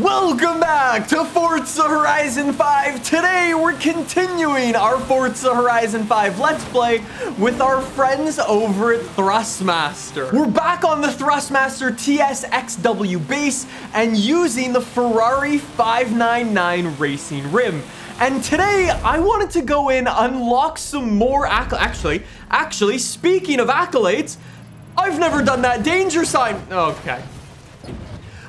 Welcome back to Forza Horizon 5. Today we're continuing our Forza Horizon 5 Let's Play with our friends over at Thrustmaster. We're back on the Thrustmaster TSXW base and using the Ferrari 599 Racing Rim. And today I wanted to go in, unlock some more accolades. Actually, actually, speaking of accolades, I've never done that danger sign. Okay.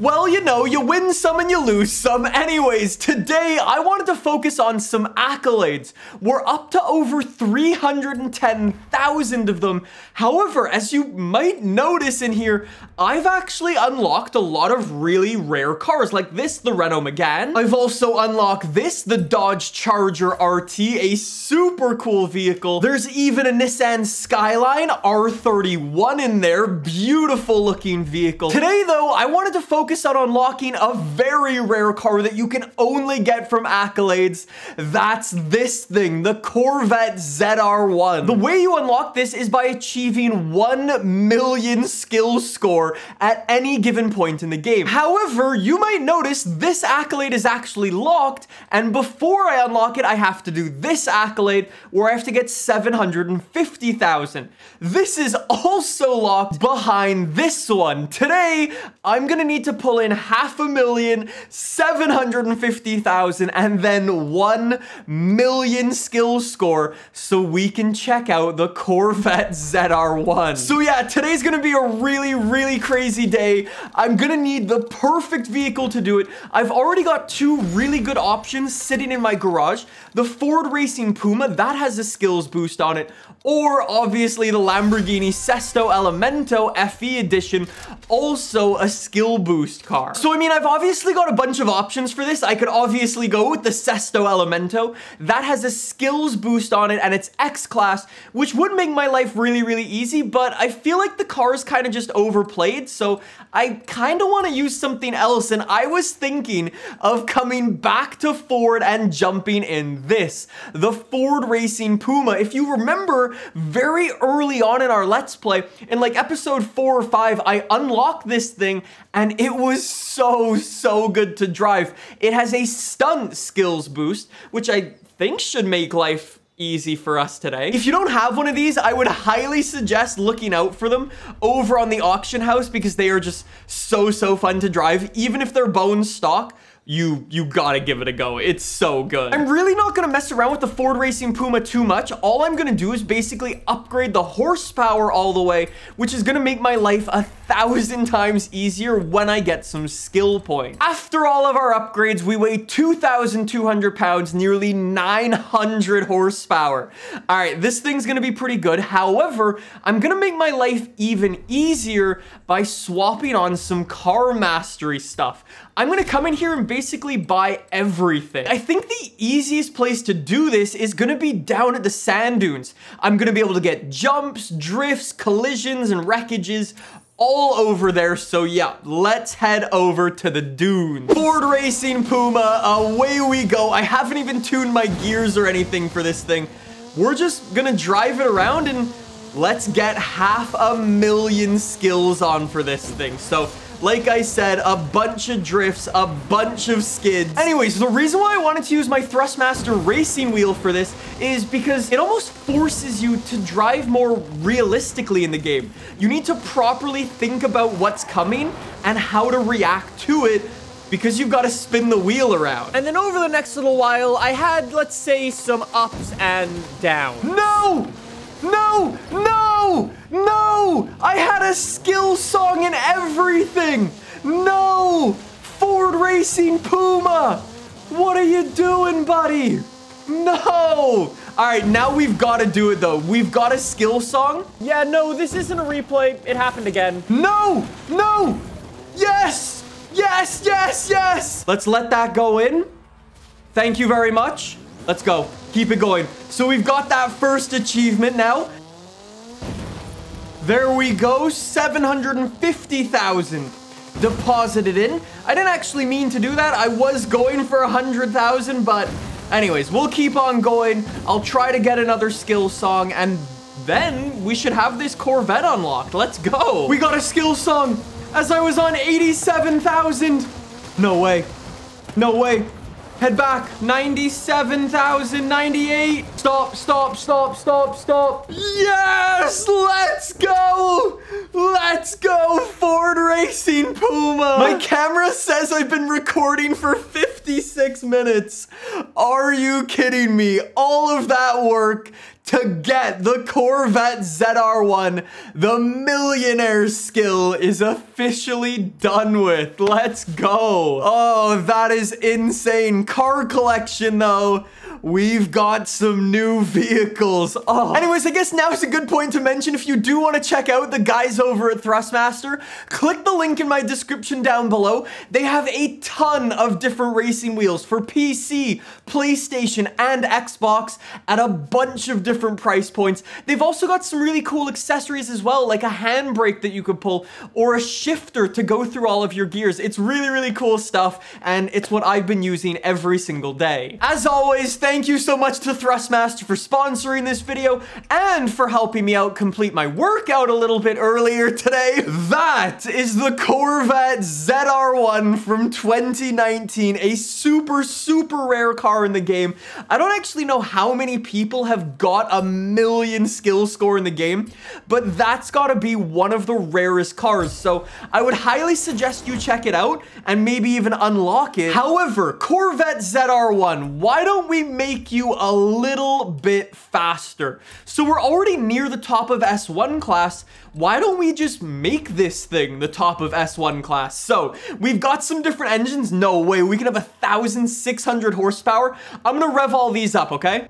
Well, you know, you win some and you lose some. Anyways, today I wanted to focus on some accolades. We're up to over 310,000 of them. However, as you might notice in here, I've actually unlocked a lot of really rare cars, like this, the Renault Megane. I've also unlocked this, the Dodge Charger RT, a super cool vehicle. There's even a Nissan Skyline R31 in there, beautiful looking vehicle. Today, though, I wanted to focus focus on unlocking a very rare car that you can only get from accolades. That's this thing, the Corvette ZR1. The way you unlock this is by achieving 1 million skill score at any given point in the game. However, you might notice this accolade is actually locked, and before I unlock it, I have to do this accolade where I have to get 750,000. This is also locked behind this one. Today, I'm gonna need to pull in half a million, 750,000, and then 1 million skill score so we can check out the Corvette ZR1. So yeah, today's gonna be a really, really crazy day. I'm gonna need the perfect vehicle to do it. I've already got two really good options sitting in my garage. The Ford Racing Puma, that has a skills boost on it, or obviously the Lamborghini Sesto Elemento FE Edition, also a skill boost car. So I mean, I've obviously got a bunch of options for this. I could obviously go with the Sesto Elemento. That has a skills boost on it and it's X-Class, which would make my life really, really easy, but I feel like the car is kind of just overplayed, so I kind of want to use something else, and I was thinking of coming back to Ford and jumping in this, the Ford Racing Puma. If you remember, very early on in our Let's Play, in like episode 4 or 5, I unlocked this thing, and it was so, so good to drive. It has a stunt skills boost, which I think should make life easy for us today. If you don't have one of these, I would highly suggest looking out for them over on the auction house because they are just so, so fun to drive. Even if they're bone stock, you you gotta give it a go. It's so good. I'm really not gonna mess around with the Ford Racing Puma too much. All I'm gonna do is basically upgrade the horsepower all the way, which is gonna make my life a thousand times easier when I get some skill points. After all of our upgrades, we weigh 2,200 pounds, nearly 900 horsepower. All right, this thing's gonna be pretty good. However, I'm gonna make my life even easier by swapping on some car mastery stuff. I'm gonna come in here and basically buy everything. I think the easiest place to do this is gonna be down at the sand dunes. I'm gonna be able to get jumps, drifts, collisions, and wreckages all over there. So yeah, let's head over to the dunes. Ford Racing Puma, away we go. I haven't even tuned my gears or anything for this thing. We're just gonna drive it around and let's get half a million skills on for this thing. So like I said, a bunch of drifts, a bunch of skids. Anyways, the reason why I wanted to use my Thrustmaster racing wheel for this is because it almost forces you to drive more realistically in the game. You need to properly think about what's coming and how to react to it because you've got to spin the wheel around. And then over the next little while, I had, let's say, some ups and downs. No! No! No! A skill song and everything! No! Ford Racing Puma! What are you doing, buddy? No! Alright, now we've got to do it, though. We've got a skill song. Yeah, no, this isn't a replay. It happened again. No! No! Yes! Yes, yes, yes! Let's let that go in. Thank you very much. Let's go. Keep it going. So we've got that first achievement now. There we go. 750,000 deposited in. I didn't actually mean to do that. I was going for 100,000, but anyways, we'll keep on going. I'll try to get another skill song and then we should have this Corvette unlocked. Let's go. We got a skill song as I was on 87,000. No way. No way. Head back. 97,098. Stop, stop, stop, stop, stop. Yes! Let's go! Let's go, Ford Racing Puma. My camera says I've been recording for 56 minutes. Are you kidding me? All of that work to get the Corvette ZR1. The millionaire skill is officially done with. Let's go. Oh, that is insane. Car collection though we've got some new vehicles. Oh. Anyways, I guess now is a good point to mention if you do want to check out the guys over at Thrustmaster, click the link in my description down below. They have a ton of different racing wheels for PC, PlayStation, and Xbox at a bunch of different price points. They've also got some really cool accessories as well, like a handbrake that you could pull or a shifter to go through all of your gears. It's really, really cool stuff, and it's what I've been using every single day. As always, thank you so much to Thrustmaster for sponsoring this video and for helping me out complete my workout a little bit earlier today. That is the Corvette ZR1 from 2019, a super, super rare car in the game. I don't actually know how many people have got a million skill score in the game, but that's gotta be one of the rarest cars. So I would highly suggest you check it out and maybe even unlock it. However, Corvette ZR1, why don't we make you a little bit faster. So we're already near the top of S1 class. Why don't we just make this thing the top of S1 class? So we've got some different engines. No way, we can have 1,600 horsepower. I'm gonna rev all these up, okay?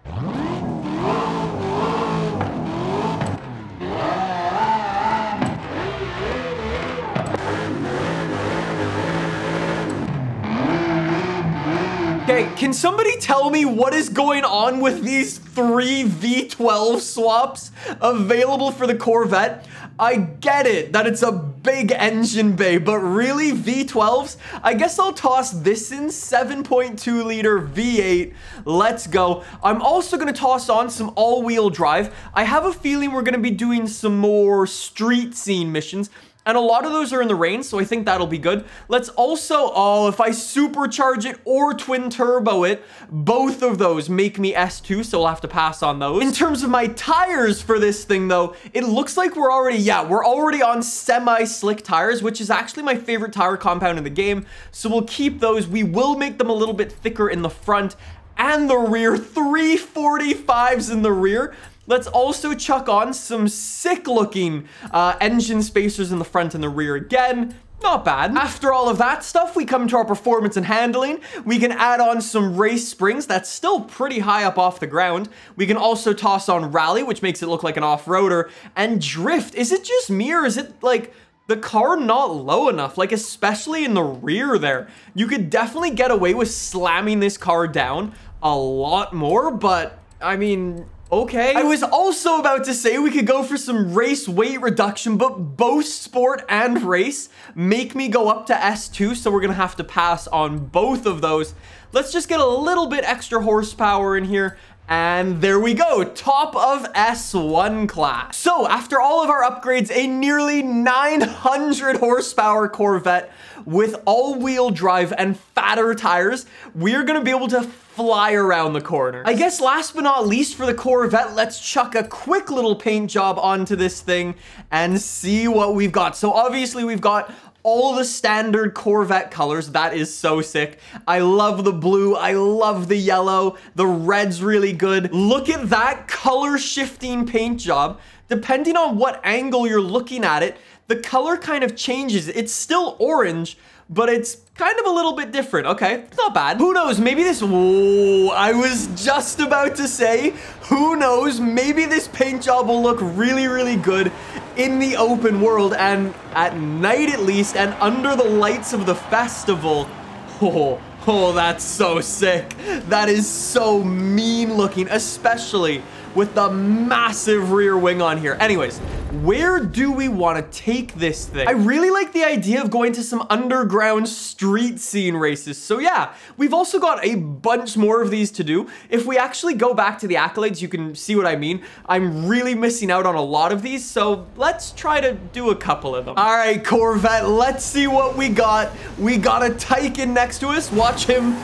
Okay, can somebody tell me what is going on with these three V12 swaps available for the Corvette? I get it that it's a big engine bay, but really V12s? I guess I'll toss this in 7.2 liter V8. Let's go. I'm also going to toss on some all-wheel drive. I have a feeling we're going to be doing some more street scene missions. And a lot of those are in the rain, so I think that'll be good. Let's also, oh, if I supercharge it or twin turbo it, both of those make me S2, so we'll have to pass on those. In terms of my tires for this thing, though, it looks like we're already, yeah, we're already on semi-slick tires, which is actually my favorite tire compound in the game. So we'll keep those. We will make them a little bit thicker in the front and the rear. 345s in the rear. Let's also chuck on some sick looking uh, engine spacers in the front and the rear again. Not bad. After all of that stuff, we come to our performance and handling. We can add on some race springs. That's still pretty high up off the ground. We can also toss on rally, which makes it look like an off-roader. And drift. Is it just me or is it like the car not low enough, like especially in the rear there. You could definitely get away with slamming this car down a lot more, but I mean, Okay. I was also about to say we could go for some race weight reduction, but both sport and race make me go up to S2, so we're gonna have to pass on both of those. Let's just get a little bit extra horsepower in here, and there we go, top of S1 class. So after all of our upgrades, a nearly 900 horsepower Corvette with all-wheel drive and fatter tires, we're gonna be able to fly around the corner. I guess last but not least for the Corvette, let's chuck a quick little paint job onto this thing and see what we've got. So obviously we've got all the standard Corvette colors. That is so sick. I love the blue. I love the yellow. The red's really good. Look at that color shifting paint job. Depending on what angle you're looking at it, the color kind of changes. It's still orange, but it's kind of a little bit different. Okay, it's not bad. Who knows, maybe this, I was just about to say, who knows, maybe this paint job will look really, really good in the open world and at night at least and under the lights of the festival. Oh, oh, that's so sick. That is so mean looking, especially with the massive rear wing on here. Anyways, where do we want to take this thing? I really like the idea of going to some underground street scene races. So yeah, we've also got a bunch more of these to do. If we actually go back to the accolades, you can see what I mean. I'm really missing out on a lot of these, so let's try to do a couple of them. All right, Corvette, let's see what we got. We got a Taycan next to us. Watch him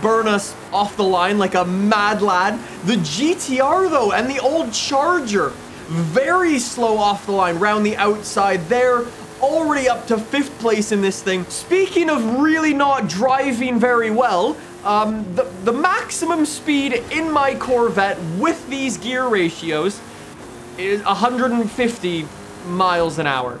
burn us off the line like a mad lad. The GTR though, and the old Charger, very slow off the line, round the outside there, already up to fifth place in this thing. Speaking of really not driving very well, um, the, the maximum speed in my Corvette with these gear ratios is 150 miles an hour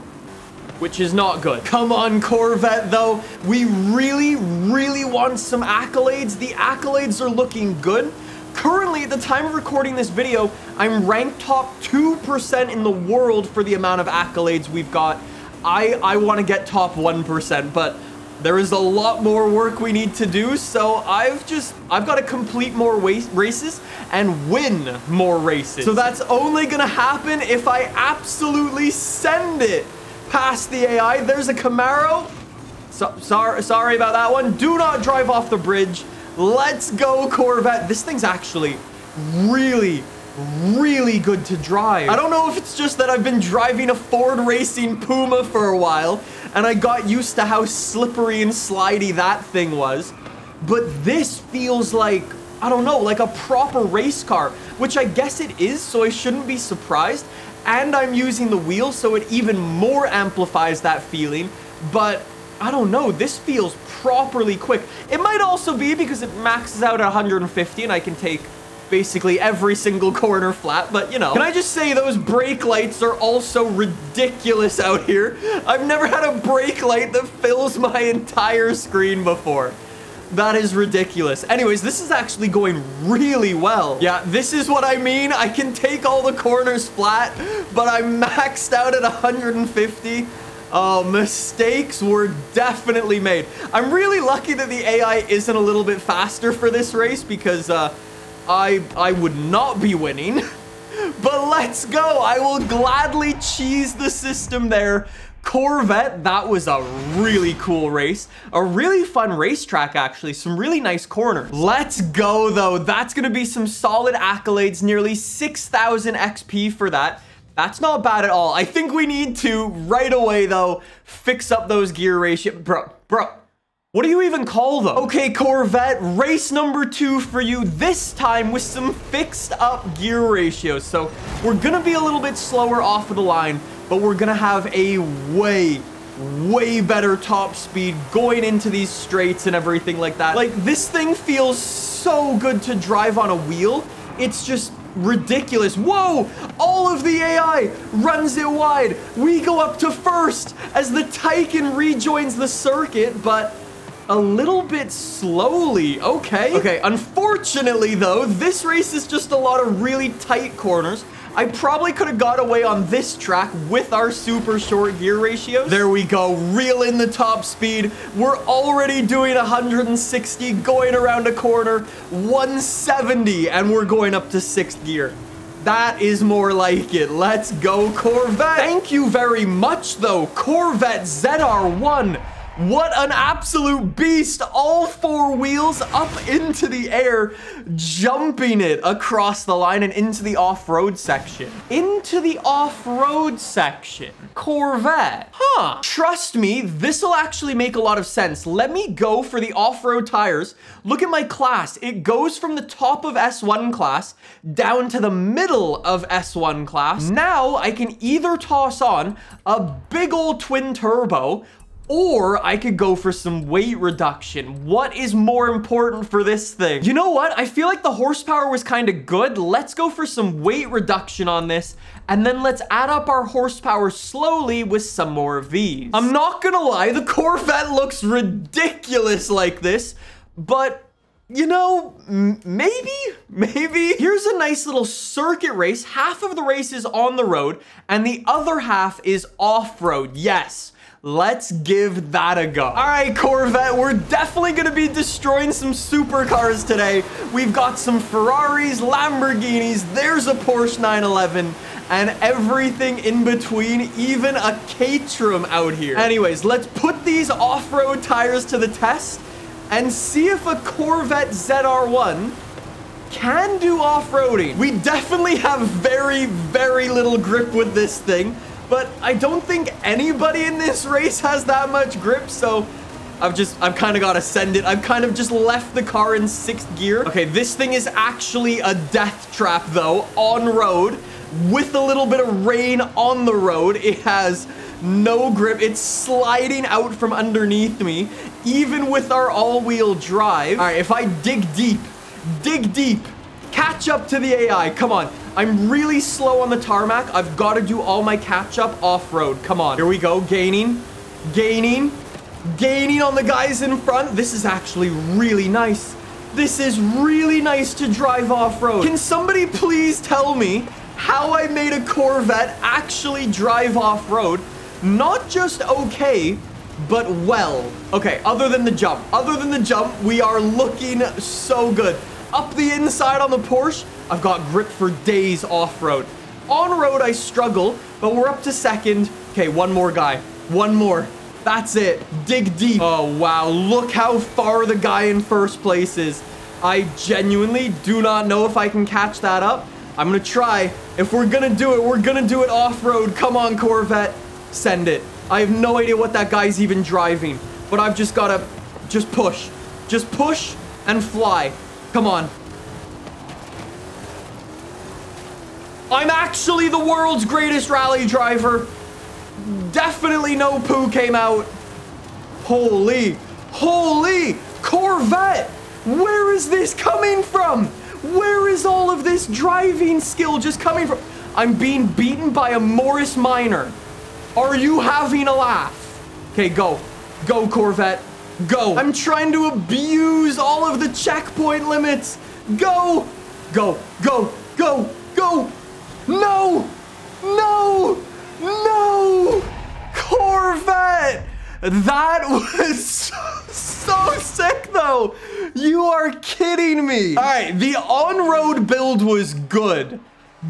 which is not good. Come on, Corvette, though. We really, really want some accolades. The accolades are looking good. Currently, at the time of recording this video, I'm ranked top 2% in the world for the amount of accolades we've got. I, I want to get top 1%, but there is a lot more work we need to do, so I've just, I've got to complete more races and win more races. So that's only gonna happen if I absolutely send it past the AI. There's a Camaro. So, sorry, sorry about that one. Do not drive off the bridge. Let's go, Corvette. This thing's actually really, really good to drive. I don't know if it's just that I've been driving a Ford Racing Puma for a while, and I got used to how slippery and slidey that thing was, but this feels like, I don't know, like a proper race car, which I guess it is, so I shouldn't be surprised and I'm using the wheel, so it even more amplifies that feeling. But I don't know, this feels properly quick. It might also be because it maxes out at 150 and I can take basically every single corner flat, but you know. Can I just say those brake lights are also ridiculous out here? I've never had a brake light that fills my entire screen before. That is ridiculous. Anyways, this is actually going really well. Yeah, this is what I mean. I can take all the corners flat, but I'm maxed out at 150. Oh, mistakes were definitely made. I'm really lucky that the AI isn't a little bit faster for this race because uh, I, I would not be winning. but let's go. I will gladly cheese the system there Corvette, that was a really cool race. A really fun racetrack, actually. Some really nice corners. Let's go, though. That's going to be some solid accolades. Nearly 6,000 XP for that. That's not bad at all. I think we need to, right away, though, fix up those gear ratio. Bro, bro, what do you even call them? Okay, Corvette, race number two for you, this time with some fixed up gear ratios. So we're gonna be a little bit slower off of the line, but we're gonna have a way, way better top speed going into these straights and everything like that. Like, this thing feels so good to drive on a wheel. It's just ridiculous. Whoa! All of the AI runs it wide. We go up to first as the Taycan rejoins the circuit, but a little bit slowly. Okay. Okay, unfortunately though, this race is just a lot of really tight corners. I probably could have got away on this track with our super short gear ratios. There we go, reel in the top speed. We're already doing 160 going around a corner, 170, and we're going up to sixth gear. That is more like it. Let's go, Corvette. Thank you very much, though. Corvette ZR1 what an absolute beast. All four wheels up into the air, jumping it across the line and into the off-road section. Into the off-road section. Corvette. Huh. Trust me, this will actually make a lot of sense. Let me go for the off-road tires. Look at my class. It goes from the top of S1 class down to the middle of S1 class. Now I can either toss on a big old twin turbo or I could go for some weight reduction. What is more important for this thing? You know what? I feel like the horsepower was kind of good. Let's go for some weight reduction on this, and then let's add up our horsepower slowly with some more of these. I'm not gonna lie, the Corvette looks ridiculous like this, but you know, maybe, maybe. Here's a nice little circuit race. Half of the race is on the road and the other half is off-road. Yes, Let's give that a go. All right, Corvette, we're definitely gonna be destroying some supercars today. We've got some Ferraris, Lamborghinis, there's a Porsche 911, and everything in between, even a Caterham out here. Anyways, let's put these off-road tires to the test and see if a Corvette ZR1 can do off-roading. We definitely have very, very little grip with this thing, but I don't think anybody in this race has that much grip, so I've just, I've kind of got to send it. I've kind of just left the car in sixth gear. Okay, this thing is actually a death trap, though, on road, with a little bit of rain on the road. It has no grip. It's sliding out from underneath me, even with our all-wheel drive. All right, if I dig deep, dig deep, catch up to the AI. Come on. I'm really slow on the tarmac. I've got to do all my catch-up off-road. Come on. Here we go. Gaining. Gaining. Gaining on the guys in front. This is actually really nice. This is really nice to drive off-road. Can somebody please tell me how I made a Corvette actually drive off-road? Not just okay, but well. Okay, other than the jump. Other than the jump, we are looking so good. Up the inside on the Porsche, I've got grip for days off-road. On-road, I struggle, but we're up to second. Okay, one more guy. One more. That's it. Dig deep. Oh, wow. Look how far the guy in first place is. I genuinely do not know if I can catch that up. I'm going to try. If we're going to do it, we're going to do it off-road. Come on, Corvette. Send it. I have no idea what that guy's even driving, but I've just got to just push. Just push and fly. Come on. I'm actually the world's greatest rally driver. Definitely no poo came out. Holy, holy Corvette. Where is this coming from? Where is all of this driving skill just coming from? I'm being beaten by a Morris Minor. Are you having a laugh? Okay, go. Go, Corvette. Go. I'm trying to abuse all of the checkpoint limits. Go. Go. Go. Go. Go. No! No! No! Corvette! That was so, so, sick, though. You are kidding me. All right, the on-road build was good,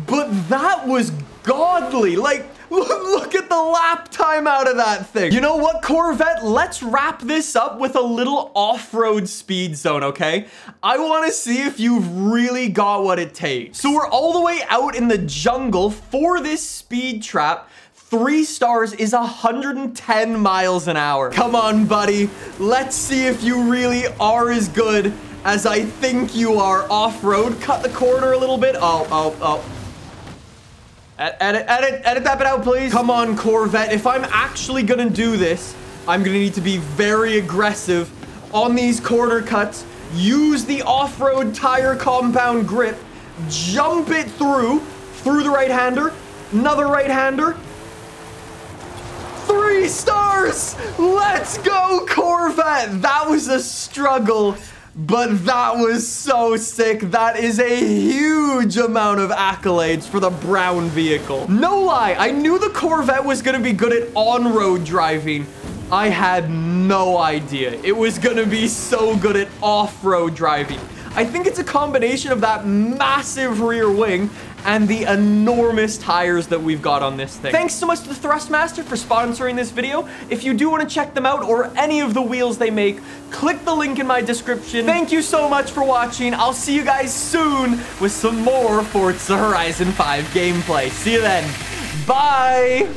but that was godly. Like, Look at the lap time out of that thing. You know what, Corvette? Let's wrap this up with a little off-road speed zone, okay? I want to see if you've really got what it takes. So we're all the way out in the jungle for this speed trap. Three stars is 110 miles an hour. Come on, buddy. Let's see if you really are as good as I think you are off-road. Cut the corner a little bit. Oh, oh, oh. Edit, edit, edit that bit out, please. Come on, Corvette. If I'm actually gonna do this, I'm gonna need to be very aggressive on these corner cuts, use the off-road tire compound grip, jump it through, through the right-hander, another right-hander, three stars! Let's go, Corvette! That was a struggle but that was so sick. That is a huge amount of accolades for the brown vehicle. No lie, I knew the Corvette was to be good at on-road driving. I had no idea. It was to be so good at off-road driving. I think it's a combination of that massive rear wing and the enormous tires that we've got on this thing. Thanks so much to the Thrustmaster for sponsoring this video. If you do want to check them out or any of the wheels they make, click the link in my description. Thank you so much for watching. I'll see you guys soon with some more Forza Horizon 5 gameplay. See you then. Bye!